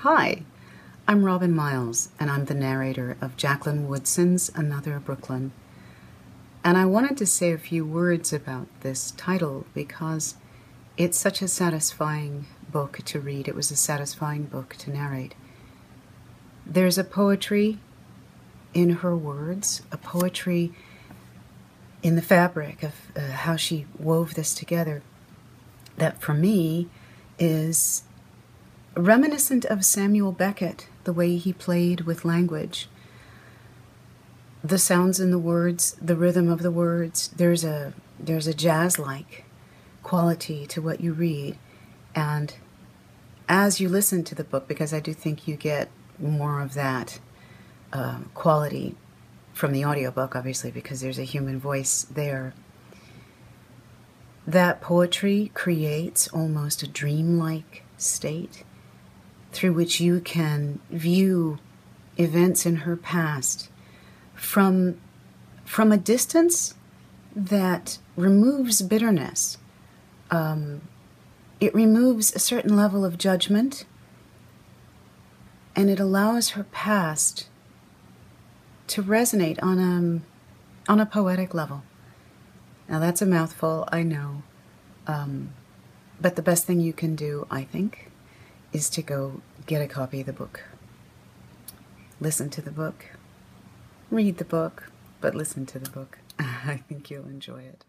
Hi, I'm Robin Miles, and I'm the narrator of Jacqueline Woodson's Another Brooklyn. And I wanted to say a few words about this title because it's such a satisfying book to read. It was a satisfying book to narrate. There's a poetry in her words, a poetry in the fabric of uh, how she wove this together that for me is reminiscent of Samuel Beckett, the way he played with language. The sounds in the words, the rhythm of the words, there's a there's a jazz-like quality to what you read. And as you listen to the book, because I do think you get more of that uh, quality from the audiobook, obviously, because there's a human voice there. That poetry creates almost a dreamlike state through which you can view events in her past from from a distance that removes bitterness. Um, it removes a certain level of judgment, and it allows her past to resonate on a on a poetic level. Now that's a mouthful, I know, um, but the best thing you can do, I think, is to go get a copy of the book. Listen to the book. Read the book, but listen to the book. I think you'll enjoy it.